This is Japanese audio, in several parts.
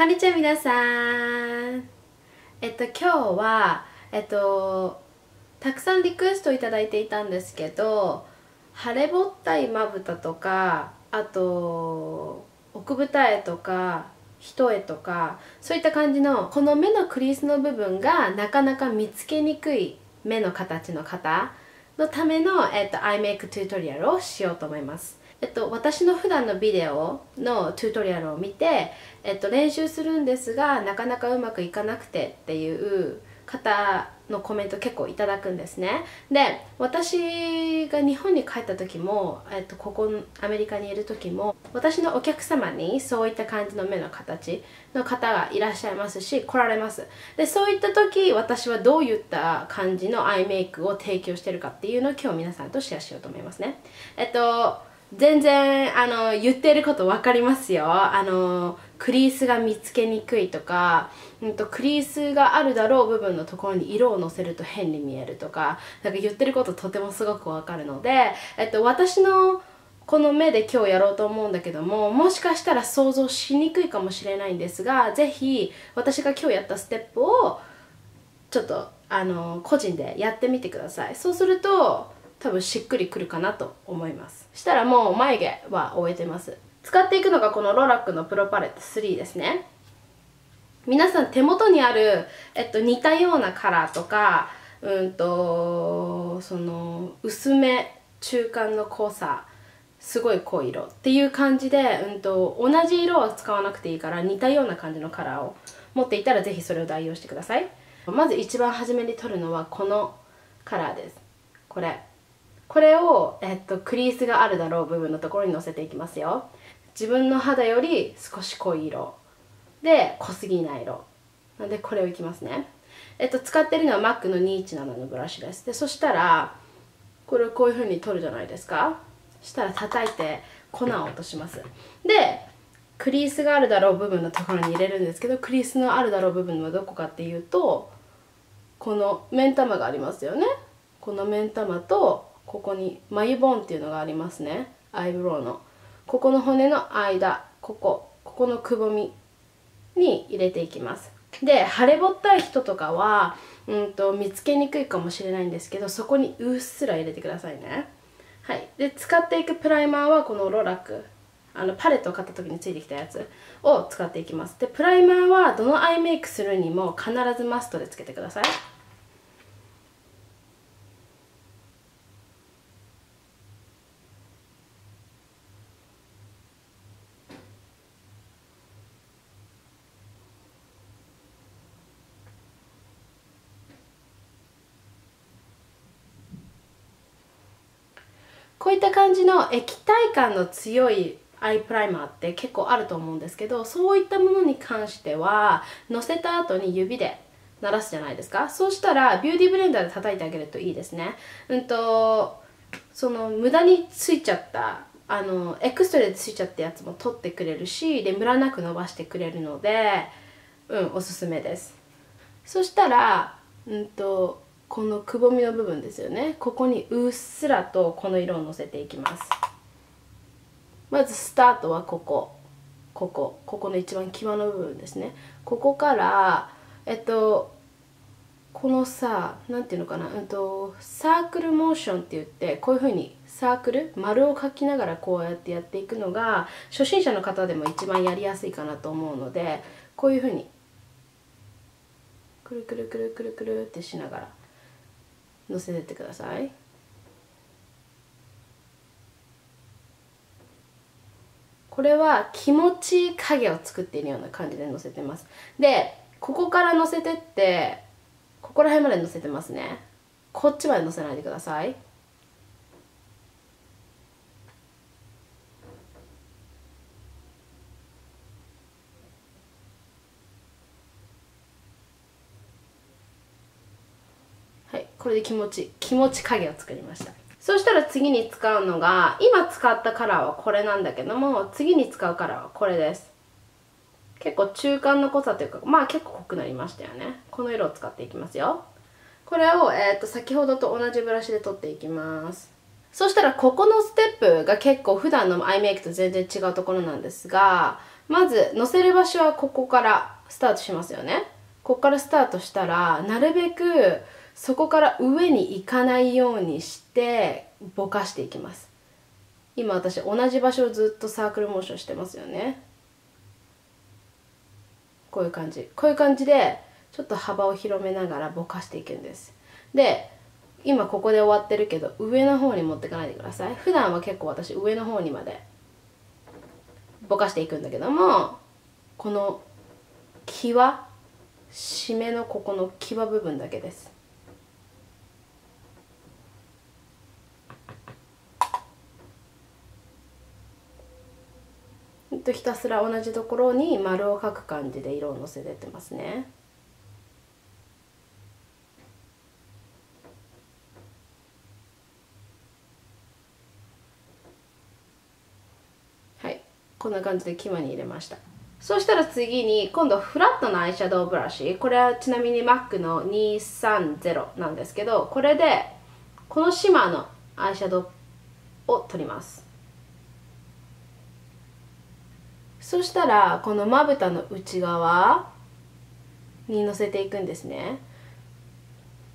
こんにちは皆さん。えっと今日はえっとたくさんリクエストいただいていたんですけど腫れぼったいまぶたとかあと奥二重とか一重とかそういった感じのこの目の crease の部分がなかなか見つけにくい目の形の方のための、えっと、アイメイク tutorial をしようと思います。えっと、私の普段のビデオの tutorial を見て、えっと、練習するんですがなかなかうまくいかなくてっていう方のコメント結構いただくんですね。で私が日本に帰った時も、えっと、ここアメリカにいる時も私のお客様にそういった感じの目の形の方がいらっしゃいますし来られます。でそういった時私はどういった感じのアイメイクを提供してるかっていうのを今日皆さんとシェアしようと思いますね。えっと全然あの言ってること分かりますよ。あのクリースが見つけにくいとか、うんと、クリースがあるだろう部分のところに色をのせると変に見えるとかなんか言ってることとてもすごく分かるので、えっと、私のこの目で今日やろうと思うんだけどももしかしたら想像しにくいかもしれないんですが是非私が今日やったステップをちょっとあの個人でやってみてください。そうすると多分しっくりくるかなと思います。したらもう眉毛は終えてます。使っていくのがこのロラックのプロパレット3ですね。皆さん手元にある、えっと、似たようなカラーとかうんとその薄め中間の濃さすごい濃い色っていう感じで、うんと、同じ色は使わなくていいから似たような感じのカラーを持っていたら是非それを代用してください。まず一番初めに取るのはこのカラーです。これ。これを、えっと、クリースがあるだろう部分のところにのせていきますよ。自分の肌より少し濃い色。で濃すぎない色。なのでこれをいきますね。えっと使ってるのは MAC の217のブラシです。でそしたらこれをこういう風に取るじゃないですか。そしたら叩いて粉を落とします。でクリースがあるだろう部分のところに入れるんですけどクリースのあるだろう部分はどこかっていうとこの目ん玉がありますよね。この目ん玉とここに眉ボンっていうのがありますね。アイブロウの。ここの骨の間ここここのくぼみに入れていきます。で腫れぼったい人とかはうんと見つけにくいかもしれないんですけどそこにうっすら入れてくださいね。はい。で使っていくプライマーはこのロラク。あのパレットを買った時についてきたやつを使っていきます。でプライマーはどのアイメイクするにも必ずマストでつけてください。こういった感じの液体感の強いアイプライマーって結構あると思うんですけどそういったものに関してはのせた後に指で均すじゃないですか。そうしたらビューティーブレンダーで叩いてあげるといいですね。うんとその無駄についちゃったあの extra でついちゃったやつも取ってくれるしでムラなく伸ばしてくれるのでうんおすすめです。そしたらうんとこのくぼみの部分ですよね。ここにうっすらとこの色をのせていきます。まずスタートはここ。ここ。ここの一番際の部分ですね。ここからえっとこのさ何ていうのかな、うんと、サークルモーションって言ってこういうふうにサークル丸を描きながらこうやってやっていくのが初心者の方でも一番やりやすいかなと思うのでこういうふうにくるくるくるくるくるってしながら。のせてってください。これは気持ちいい影を作っているような感じでのせてます。でここからのせてってここら辺までのせてますね。こっちまでのせないでください。これで気持ち気持ち影を作りました。そしたら次に使うのが今使ったカラーはこれなんだけども次に使うカラーはこれです。結構中間の濃さというかまあ結構濃くなりましたよね。この色を使っていきますよ。これを、えーと、先ほどと同じブラシで取っていきます。そしたらここのステップが結構普段のアイメイクと全然違うところなんですがまず乗せる場所はここからスタートしますよね。ここからスタートしたらなるべくそこから上に行かないようにしてぼかしていきます。今私同じ場所をずっとサークルモーションしてますよね。こういう感じ。こういう感じでちょっと幅を広めながらぼかしていくんです。で今ここで終わってるけど上の方に持ってかないでください。普段は結構私上の方にまでぼかしていくんだけどもこの際締めのここの際部分だけです。とひたすら同じところに丸を描く感じで色をのせてってますね。はい。こんな感じで際に入れました。そうしたら次に今度フラットなアイシャドウブラシ。これはちなみに MAC の230なんですけどこれでこのシマーのアイシャドウを取ります。そしたらこのまぶたの内側にのせていくんですね。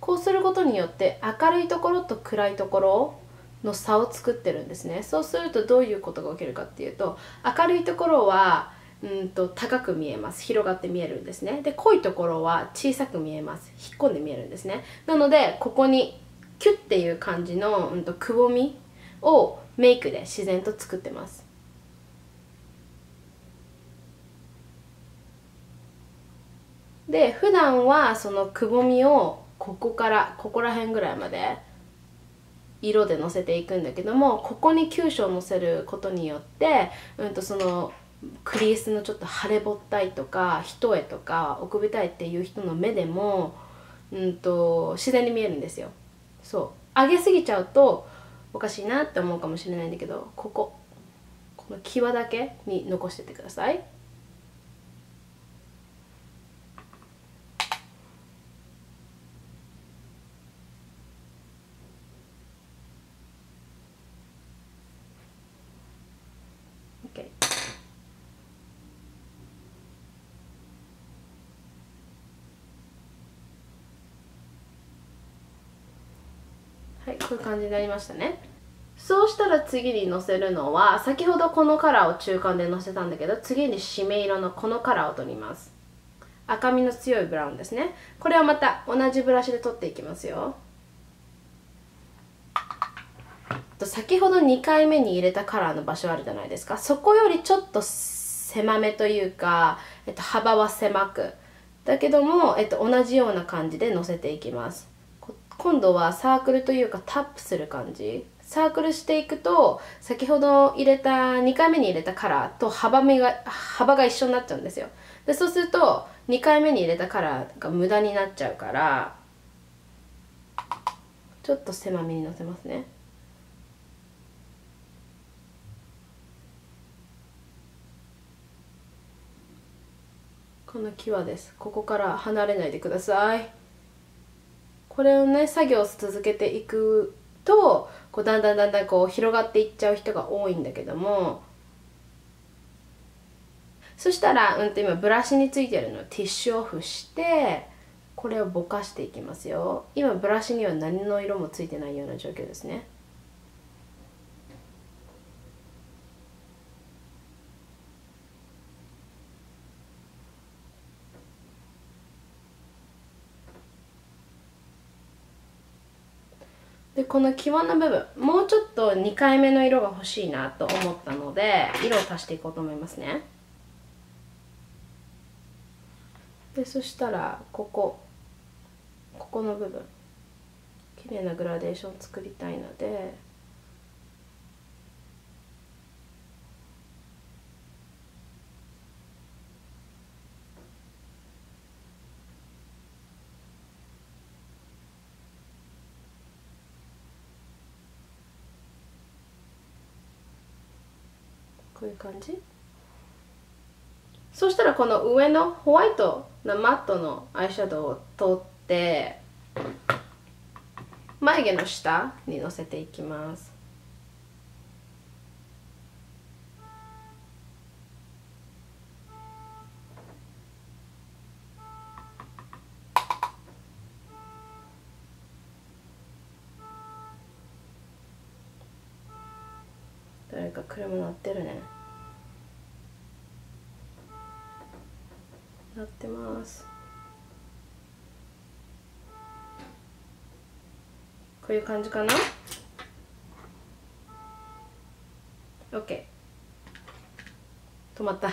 こうすることによって明るいところと暗いところの差を作ってるんですね。そうするとどういうことが起きるかっていうと明るいところはうんと高く見えます。広がって見えるんですね。で濃いところは小さく見えます。引っ込んで見えるんですね。なのでここにキュッていう感じの、うんとくぼみをメイクで自然と作ってます。で普段はそのくぼみをここからここら辺ぐらいまで色でのせていくんだけどもここに急所をのせることによって、うん、とそのクリースのちょっと腫れぼったいとか一重とか奥深いっていう人の目でも、うんと、自然に見えるんですよ。そう。上げすぎちゃうとおかしいなって思うかもしれないんだけどここ。この際だけに残しててください。はいこういう感じになりましたね。そうしたら次にのせるのは先ほどこのカラーを中間でのせたんだけど次に締め色のこのカラーを取ります。赤みの強いブラウンですね。これはまた同じブラシで取っていきますよ。先ほど2回目に入れたカラーの場所あるじゃないですか。そこよりちょっと狭めというか、えっと、幅は狭く。だけども、えっと、同じような感じでのせていきます。今度はサークルというかタップする感じ。サークルしていくと先ほど入れた2回目に入れたカラーと幅目が幅が一緒になっちゃうんですよ。でそうすると2回目に入れたカラーが無駄になっちゃうからちょっと狭めにのせますね。この際です。ここから離れないでください。これをね作業を続けていくとこうだんだんだんだんこう広がっていっちゃう人が多いんだけども。そしたら、うん、と今ブラシについてるのをティッシュオフしてこれをぼかしていきますよ。今ブラシには何の色もついてないような状況ですね。でこの際の部分もうちょっと2回目の色が欲しいなと思ったので色を足していこうと思いますね。でそしたらここここの部分綺麗なグラデーション作りたいのでういう感じ？そしたらこの上のホワイトなマットのアイシャドウを取って眉毛の下にのせていきます。誰か車乗ってるね。鳴ってます。こういう感じかな？OK 止まった。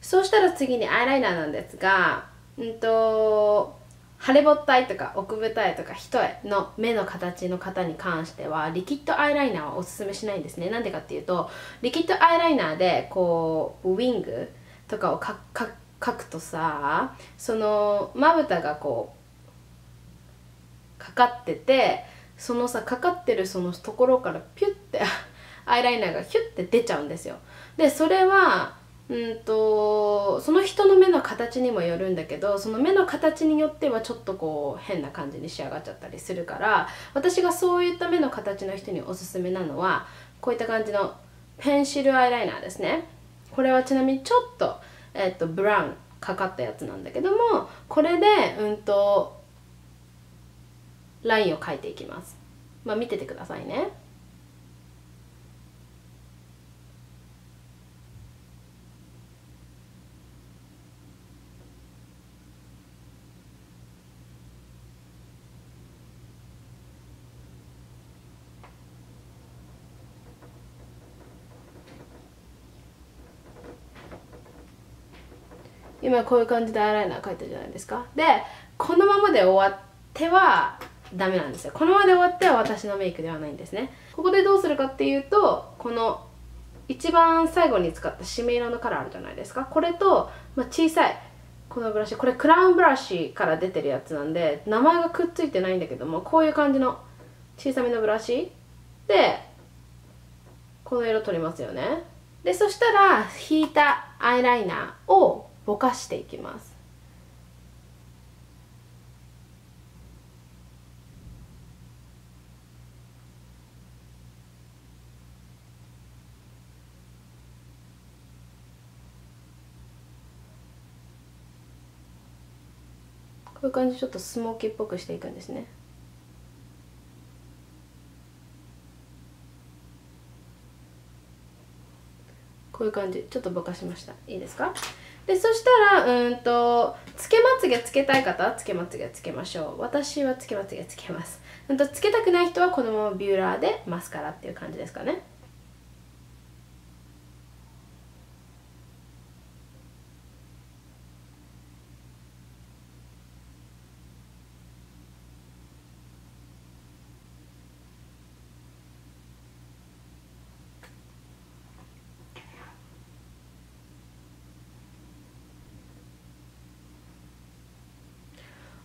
そうしたら次にアイライナーなんですがうんと腫れぼったいとか奥二重とか一重の目の形の方に関してはリキッドアイライナーはおすすめしないんですね。なんでかっていうとリキッドアイライナーでこうウィングとかをかか描くとさそのまぶたがこうかかっててそのさかかってるそのところからピュッて アイライナーがヒュッて出ちゃうんですよ。でそれはうんとその人の目の形にもよるんだけどその目の形によってはちょっとこう変な感じに仕上がっちゃったりするから私がそういった目の形の人におすすめなのはこういった感じのペンシルアイライナーですね。これはちなみにちょっと,、えっとブラウンかかったやつなんだけどもこれでうんとラインを描いていきます。まあ見ててくださいね。今こういう感じでアイライナー描いたじゃないですか。でこのままで終わってはダメなんですよ。このままで終わっては私のメイクではないんですね。ここでどうするかっていうとこの一番最後に使った締め色のカラーあるじゃないですか。これと、まあ、小さいこのブラシこれクラウンブラシから出てるやつなんで名前がくっついてないんだけどもこういう感じの小さめのブラシでこの色取りますよね。でそしたら引いたアイライナーをぼかしていきます。こういう感じちょっとスモーキーっぽくしていくんですね。こういう感じ。ちょっとぼかしました。いいですか？でそしたらうんとつけまつげつけたい方はつけまつげつけましょう。私はつけまつげつけます。うんとつけたくない人はこのままビューラーでマスカラっていう感じですかね。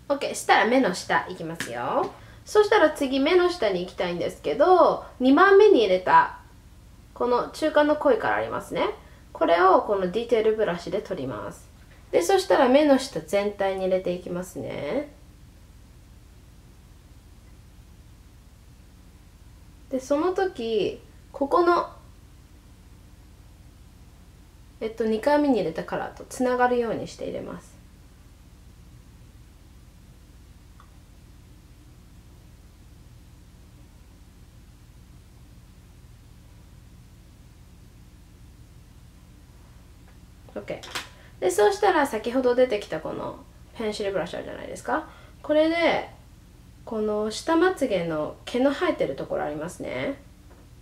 OK したら目の下いきますよ。そしたら次目の下に行きたいんですけど2番目に入れたこの中間の濃いからありますね。これをこのディテールブラシで取ります。でそしたら目の下全体に入れていきますね。でその時ここのえっと2回目に入れたカラーとつながるようにして入れます OK でそうしたら先ほど出てきたこのペンシルブラシあるじゃないですか。これでこの下まつげの毛の生えてるところありますね。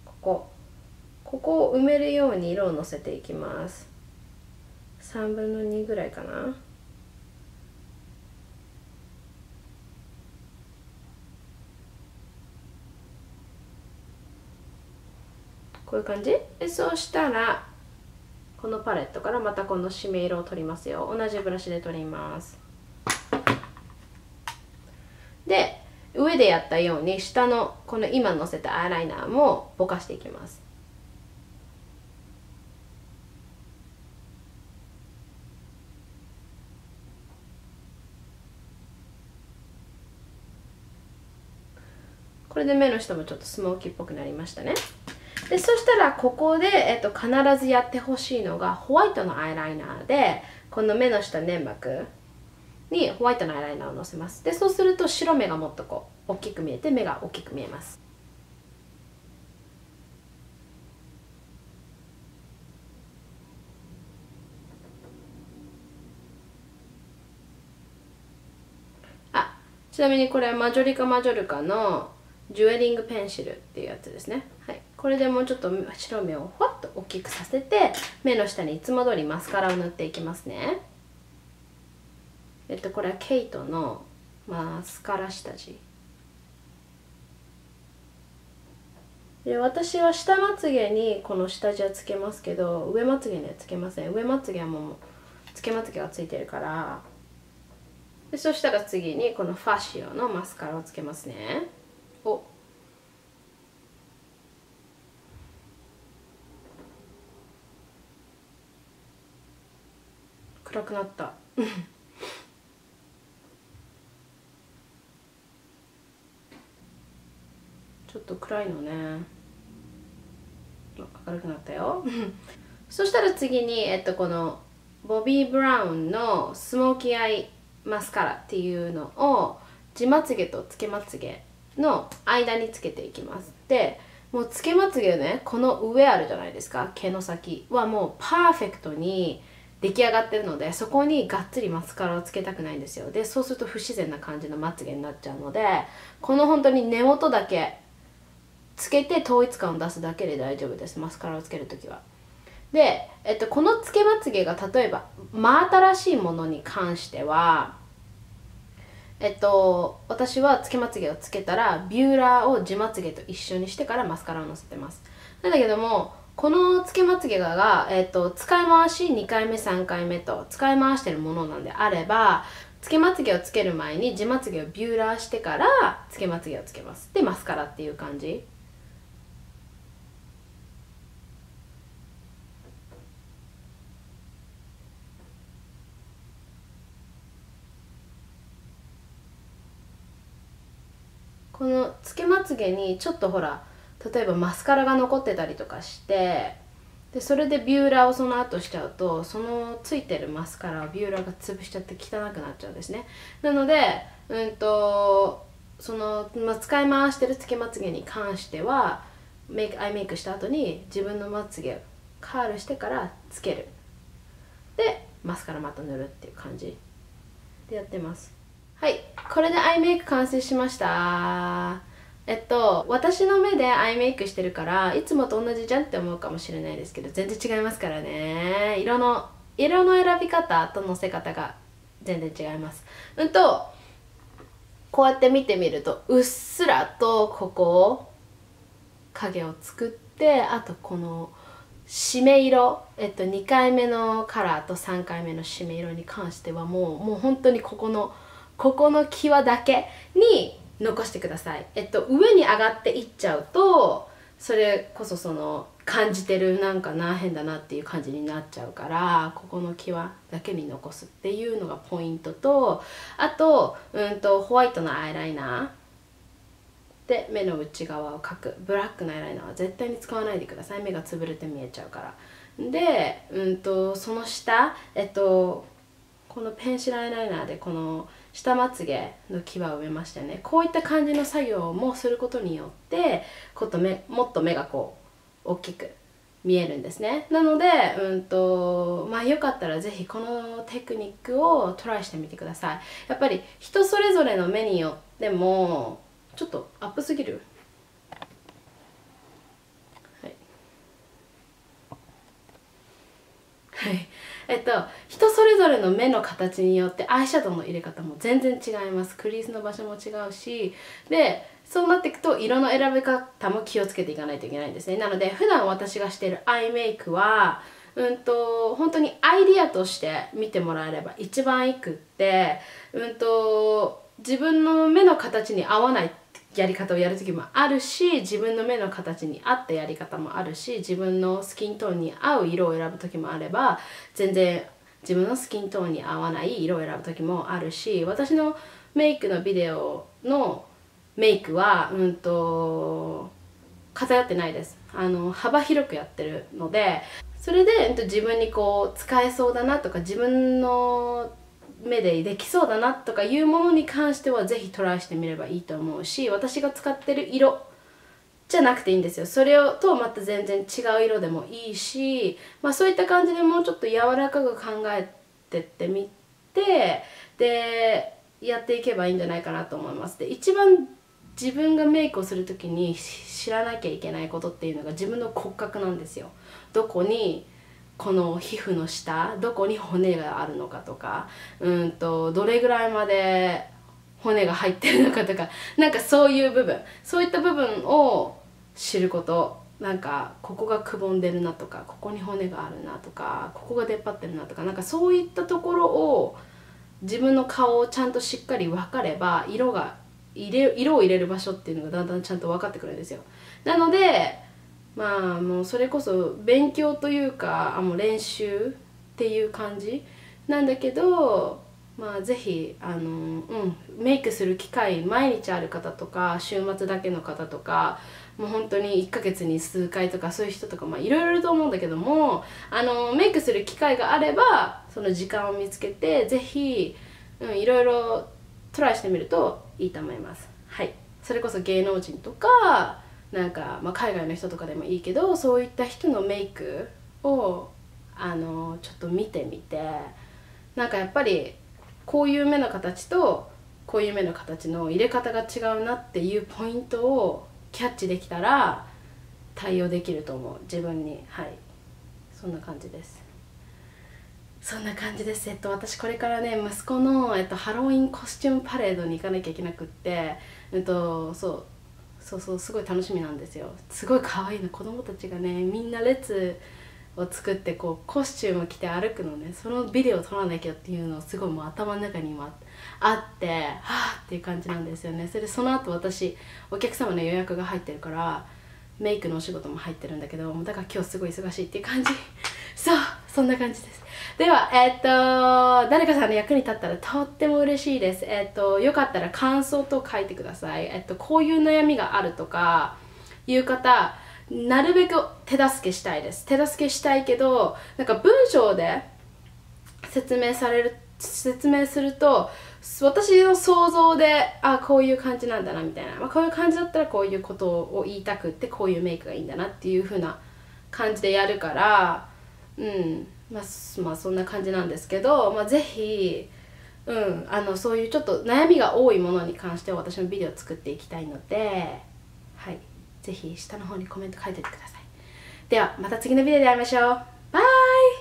ここ。ここを埋めるように色をのせていきます。3分の2ぐらいかな。こういう感じ？でそうしたらこのパレットからまたこの締め色を取りますよ。同じブラシで取ります。で上でやったように下のこの今のせたアイライナーもぼかしていきます。これで目の下もちょっとスモーキーっぽくなりましたね。でそしたらここで、えっと、必ずやってほしいのがホワイトのアイライナーでこの目の下粘膜にホワイトのアイライナーをのせます。でそうすると白目がもっとこう大きく見えて目が大きく見えます。あちなみにこれはマジョリカ・マジョルカのジュエリングペンシルっていうやつですね。これでもうちょっと白目をふわっと大きくさせて目の下にいつも通りマスカラを塗っていきますね。えっとこれはケイトのマスカラ下地。で私は下まつげにこの下地はつけますけど上まつげにはつけません。上まつげはもうつけまつげがついてるから。でそしたら次にこのファシオのマスカラをつけますね。お。暗くなった。ちょっと暗いのね。明るくなったよ。そしたら次に、えっと、このボビー・ブラウンのスモーキーアイマスカラっていうのを地まつげとつけまつげの間につけていきます。でもうつけまつげねこの上あるじゃないですか。毛の先はもうパーフェクトに出来上がってるのでそこにがっつりマスカラをつけたくないんですよ。でそうすると不自然な感じのまつげになっちゃうのでこの本当に根元だけつけて統一感を出すだけで大丈夫です。マスカラをつけるときは。で、えっと、このつけまつげが例えば真新しいものに関してはえっと私はつけまつげをつけたらビューラーを地まつげと一緒にしてからマスカラをのせてます。なんだけどもこのつけまつげが、えっと、使い回し2回目3回目と使い回してるものなんであればつけまつげをつける前に地まつげをビューラーしてからつけまつげをつけます。でマスカラっていう感じ。このつけまつげにちょっとほら例えばマスカラが残ってたりとかしてでそれでビューラーをその後しちゃうとそのついてるマスカラをビューラーが潰しちゃって汚くなっちゃうんですね。なのでうんとその、ま、使い回してるつけまつげに関してはメイクアイメイクした後に自分のまつげカールしてからつける。でマスカラまた塗るっていう感じ。でやってます。はい。これでアイメイク完成しました。えっと私の目でアイメイクしてるからいつもと同じじゃんって思うかもしれないですけど全然違いますからね。色の色の選び方とのせ方が全然違います。うんとこうやって見てみるとうっすらとここを影を作ってあとこの締め色、えっと、2回目のカラーと3回目の締め色に関してはもうもう本当にここのここの際だけに残してください。えっと、上に上がっていっちゃうと、それこそその感じてるなんかな変だなっていう感じになっちゃうからここの際だけに残すっていうのがポイントとあと,、うんとホワイトのアイライナーで目の内側を描く。ブラックのアイライナーは絶対に使わないでください。目が潰れて見えちゃうから。で、うんとその下えっとこのペンシルアイライナーでこの下まつげの際を埋めましたね。こういった感じの作業もすることによってこと目もっと目がこう大きく見えるんですね。なのでうんとまあよかったら是非このテクニックをトライしてみてください。やっぱり人それぞれの目によってもちょっとアップすぎる。はい。はい。えっと人それぞれの目の形によってアイシャドウの入れ方も全然違います。クリースの場所も違うしでそうなっていくと色の選び方も気をつけていかないといけないんですね。なので普段私がしているアイメイクはうんと本当にアイディアとして見てもらえれば一番いいくってうんと自分の目の形に合わないやり方をやる時もあるし自分の目の形に合ったやり方もあるし自分のスキントーンに合う色を選ぶ時もあれば全然自分のスキントーンに合わない色を選ぶ時もあるし私のメイクのビデオのメイクはうんと偏ってないです。あの幅広くやってるのでそれで、うん、と自分にこう使えそうだなとか自分の目でできそうだなとかいうものに関しては是非トライしてみればいいと思うし私が使ってる色じゃなくていいんですよ。それをとまた全然違う色でもいいし、まあ、そういった感じでもうちょっと柔らかく考えてってみてでやっていけばいいんじゃないかなと思います。で一番自分がメイクをする時に知らなきゃいけないことっていうのが自分の骨格なんですよ。どこにこの皮膚の下どこに骨があるのかとかうんとどれぐらいまで骨が入ってるのかとかなんかそういう部分そういった部分を知ることなんかここがくぼんでるなとかここに骨があるなとかここが出っ張ってるなとかなんかそういったところを自分の顔をちゃんとしっかり分かれば色が入れ色を入れる場所っていうのがだんだんちゃんと分かってくるんですよ。なのでまあもうそれこそ勉強というかあもう練習っていう感じ。なんだけどまあぜひあの、うん、メイクする機会毎日ある方とか週末だけの方とかもう本当に1ヶ月に数回とかそういう人とかまあいろいろと思うんだけどもあのメイクする機会があればその時間を見つけてぜひ、いろいろトライしてみるといいと思います。はい。それこそ芸能人とかなんか、まあ、海外の人とかでもいいけどそういった人のメイクをあのちょっと見てみてなんかやっぱりこういう目の形とこういう目の形の入れ方が違うなっていうポイントをキャッチできたら対応できると思う。自分に。はい。そんな感じです。そんな感じです。えっと私これからね息子の、えっと、ハロウィンコスチュームパレードに行かなきゃいけなくって、えっと、そう。そうそうすごい楽しみなんですよ。すごい可愛いの。子供たちがねみんな列を作ってこうコスチューム着て歩くのね。そのビデオを撮らなきゃっていうのをすごいもう頭の中に今あってはあっていう感じなんですよね。それでその後私お客様の予約が入ってるからメイクのお仕事も入ってるんだけどだから今日すごい忙しいっていう感じ。そうそんな感じです。ではえ、っと誰かさんの役に立ったらとっても嬉しいです。え、っとよかったら感想と書いてください。え、っとこういう悩みがあるとかいう方なるべく手助けしたいです。手助けしたいけどなんか文章で説明される説明すると私の想像であこういう感じなんだなみたいな、まあ、こういう感じだったらこういうことを言いたくってこういうメイクがいいんだなっていう風な感じでやるからうん。まあ、まあ、そんな感じなんですけど、まあ、ぜひ、うん、あのそういうちょっと悩みが多いものに関しては私もビデオを作っていきたいので、はい、ぜひ下の方にコメント書いておいてください。ではまた次のビデオで会いましょうバイ。